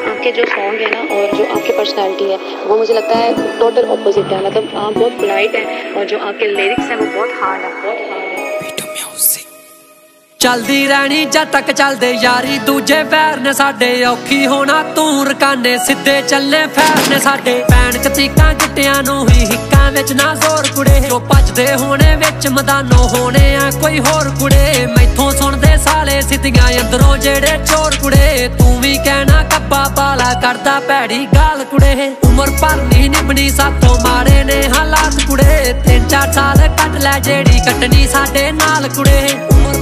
आपके जो सॉन्ग है ना और जो आपकी पर्सनालिटी है वो मुझे लगता है टोटल ऑपोजिट है मतलब आप बहुत पोलाइट हैं और जो आपके लिरिक्स हैं वो बहुत हार्ड है बहुत हार्ड है ਚੱਲਦੀ ਰਹਿਣੀ ਜਦ ਤੱਕ ਚੱਲਦੇ ਯਾਰੀ ਦੂਜੇ ਵੈਰ ਨੇ ਸਾਡੇ ਔਖੀ ਹੋਣਾ ਤੂੰ ਰਕਾਨੇ ਸਿੱਧੇ ਚੱਲੇ ਫੈਰ ਨੇ ਸਾਡੇ ਪੈਣ ਕਤੀਕਾਂ ਗਿੱਟਿਆਂ ਨੂੰ ਹੀ ਹਿੱਕਾਂ ਵਿੱਚ ਨਾ ਜ਼ੋਰ ਕੁੜੇ। ਜੋ ਭੱਜਦੇ ਹੋਣੇ ਵਿੱਚ ਮਦਾਨੋ ਹੋਣੇ ਆ, ਕੋਈ ਹੋਰ ਕੁੜੇ। ਮੈਥੋਂ ਸੁਣਦੇ ਸਾਲੇ ਸਿੱਧੀਆਂ ਅੰਦਰੋਂ ਜਿਹੜੇ ਚੋਰ ਕੁੜੇ। ਤੂੰ ਵੀ ਕਹਿਣਾ ਕੱਪਾ ਪਾਲਾ ਕਰਦਾ ਭੈੜੀ ਗਾਲ ਕੁੜੇ। ਉਮਰ ਭਰ ਨਹੀਂ ਨਿਭਣੀ ਸਾਥੋਂ ਮਾਰੇ ਨੇ ਹਾਲਾਤ ਕੁੜੇ। ਤਿੰਨ ਚਾਰ ਸਾਲ ਕੱਟ ਲੈ ਜਿਹੜੀ ਕੱਟਣੀ ਸਾਡੇ ਨਾਲ ਕੁੜੇ। ਉਮਰ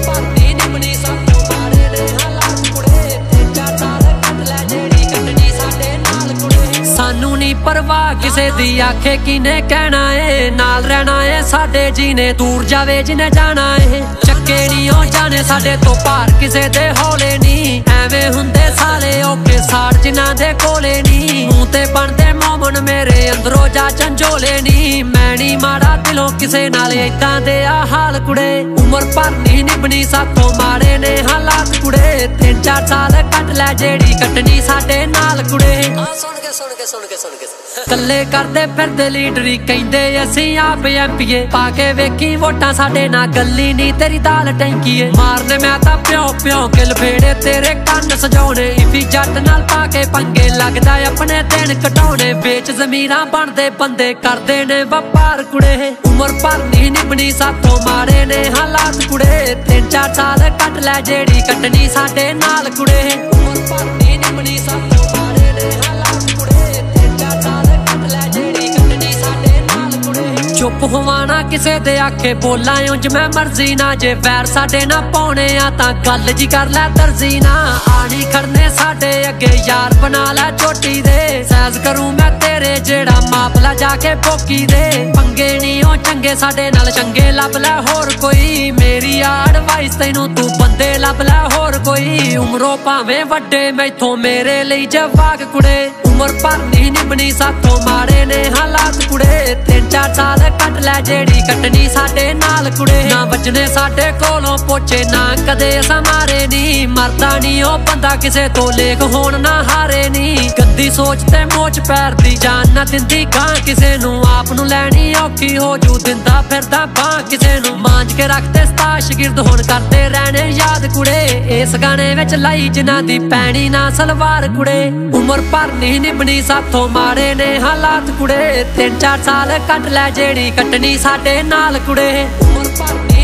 ਸਾਨੂੰ ਨਹੀਂ ਪਰਵਾਹ। ਕਿਸੇ ਦੀ ਆਖੇ ਕਿਨੇ ਕਹਿਣਾ ਏ? ਨਾਲ ਰਹਿਣਾ ਏ ਸਾਡੇ ਜੀਨੇ, ਦੂਰ ਜਾਵੇ ਜਿਨੇ ਜਾਣਾ ਏ। ਚੱਕੇ ਨਹੀਂ ਉਹ ਜਾਣੇ ਸਾਡੇ ਤੋਂ ਪਾਰ ਕਿਸੇ ਦੇ ਹੌਲੇ ਨਹੀਂ ਐਵੇਂ ਹੁੰਦੇ ਸਾਲੇ ਓਕੇ ਸਾੜ ਜਿਨ੍ਹਾਂ ਦੇ ਕੋਲੇ ਨਹੀਂ ਮੂੰਹ ਤੇ ਬਣਦੇ ਮੋਮਨ ਮੇਰੇ, ਅੰਦਰੋਂ ਜਾ ਚੰਜੋਲੇ ਨਹੀਂ ਮੈਂ ਨਹੀਂ ਮਾੜਾ ਦਿਲੋਂ ਕਿਸੇ ਨਾਲ ਏਦਾਂ ਦੇ ਆ ਹਾਲ ਕੁੜੇ। ਉਮਰ ਭਰ ਨਹੀਂ ਨਿਭਣੀ ਸਾਥੋਂ ਮਾੜੇ ਨੇ ਹਾਲਾਤ ਕੁੜੇ। ਤਿੰਨ ਚਾਰ ਸਾਲ ਕੱਟ ਲੈ ਜਿਹੜੀ ਕੱਟਣੀ ਸਾਡੇ ਨਾਲ ਕੁੜੇ। ਆ ਸੁਣ ਕੇ ਸੁਣ ਕੇ ਸੁਣ ਕੇ ਸੁਣ ਕੇ। ਕੱਲੇ ਕਰਦੇ ਫਿਰਦੇ ਲੀਡਰੀ, ਕਹਿੰਦੇ ਅਸੀਂ ਆਪ ਐਮਪੀਏ। ਪਾ ਕੇ ਵੇਖੀ ਵੋਟਾਂ ਸਾਡੇ ਨਾਲ ਗੱਲੀ ਨਹੀਂ ਤੇਰੀ ਦਾਲ ਟੈਂਕੀਏ। ਮਾਰਨੇ ਮੈਂ ਤਾਂ ਪਿਓ ਪਿਓ ਕੇ ਲਫੇੜੇ ਤੇਰੇ ਕੰਨ ਸਜਾਉਣੇ। ਇਫੀ ਜੱਟ ਨਾਲ ਪਾ ਕੇ ਪੰਗੇ ਲੱਗਦਾ ਆਪਣੇ ਦਿਨ ਕਟਾਉਣੇ। ਵੇਚ ਜ਼ਮੀਰਾਂ ਬਣਦੇ, ਬੰਦੇ ਕਰਦੇ ਨੇ ਵਪਾਰ ਕੁੜੇ। ਉਮਰ ਭਰ ਨਹੀਂ ਨਿਭਣੀ, ਸਾਥੋਂ ਮਾਰੇ ਨੇ ਹਾਲਾਤ ਕੁੜੇ। ਤਿੰਨ ਚਾਰ ਸਾਲ ਕੱਟ ਲੈ ਜਿਹੜੀ ਕੱਟਣੀ ਸਾਡੇ ਨਾਲ ਕੁੜੇ। ਉਮਰ ਭਰ ਨਹੀਂ ਨਿਭਣੀ, ਸਾਥੋਂ ਚੁੱਪ ਕਿਸੇ ਦੇ ਆਖੇ ਬੋਲਾਂ ਉਂਝ ਮੈਂ ਮਰਜ਼ੀ ਨਾ, ਜੇ ਵੈਰ ਸਾਡੇ ਨਾ ਪਾਉਣੇ ਆ ਤਾਂ ਗੱਲ ਜੀ ਕਰ ਲੈ ਦਰਜ਼ੀ ਨਾ। ਆਣੀ ਖੜਨੇ ਸਾਡੇ ਅੱਗੇ, ਯਾਰ ਬਣਾ ਲੈ ਚੋਟੀ ਦੇ। ਸੈਜ਼ ਕਰੂੰ ਮੈਂ ਤੇਰੇ, ਜਿਹੜਾ ਮਾਪ ਜਾ ਕੇ ਭੋਕੀ ਦੇ। ਪੰਗੇ ਨਹੀਂ ਉਹ ਚੰਗੇ, ਸਾਡੇ ਨਾਲ ਚੰਗੇ ਲੱਭ ਲੈ ਹੋਰ ਕੋਈ। ਮੇਰੀ ਆ ਐਡਵਾਈਸ ਤੈਨੂੰ, ਤੂੰ ਬੰਦੇ ਲੱਭ ਲੈ ਹੋਰ ਕੋਈ। ਉਮਰੋਂ ਭਾਵੇਂ ਵੱਡੇ, ਮੈਥੋਂ ਮੇਰੇ ਲਈ ਜਵਾਕ ਕੁੜੇ। ਉਮਰ ਭਰ ਨਿਭਣੀ, ਸਾਥੋਂ ਮਾੜੇ ਨੇ ਹਾਲਾਤ ਕੁੜੇ। ਤਿੰਨ ਚਾਰ ਸਾਲ ਕੱਟ ਲੈ ਜਿਹੜੀ ਕੱਟਣੀ ਸਾਡੇ ਨਾਲ ਕੁੜੇ। ਨਾ ਵੱਜਣੇ ਸਾਡੇ ਕੋਲੋਂ ਪੋਚੇ, ਨਾ ਕਦੇ ਅਸਾਂ ਨਹੀਂ ਮਰਦਾ ਨਹੀਂ ਉਹ ਬੰਦਾ ਕਿਸੇ ਤੋਂ ਲੇਖ ਹੋਣ, ਨਾ ਹਾਰੇ ਨਹੀਂ ਗੰਦੀ ਸੋਚ ਤੇ ਮੋਚ ਪੈਰ ਦੀ ਜਾਨ ਨਾ ਦਿੰਦੀ ਕਾਂ ਕਿਸੇ ਨੂੰ। ਆਪ ਨੂੰ ਲੈਣੀ ਔਖੀ ਹੋ ਜੂ, ਦਿੰਦਾ ਫਿਰਦਾ ਬਾਹ ਕਿਸੇ ਨੂੰ। ਮਾਂਜ ਕੇ ਰੱਖਦੇ ਸਤਾ ਸ਼ਗਿਰਦ ਹੁਣ ਕਰਦੇ ਰਹਿਣੇ ਯਾਦ ਕੁੜੇ। ਇਸ ਗਾਣੇ ਵਿੱਚ ਲਾਈ ਜਿਨ੍ਹਾਂ ਦੀ ਪੈਣੀ ਨਾ ਸਲਵਾਰ ਕੁੜੇ। ਉਮਰ ਭਰਨੀ ਨਹੀਂ ਨਿਭਣੀ ਸਾਥੋਂ ਮਾਰੇ ਨੇ ਹਾਲਾਤ ਕੁੜੇ। ਤਿੰਨ ਚਾਰ ਸਾਲ ਕੱਟ ਲੈ ਜਿਹੜੀ ਕੱਟਣੀ ਸਾਡੇ ਨਾਲ ਕੁੜੇ। ਉਮਰ ਭਰਨੀ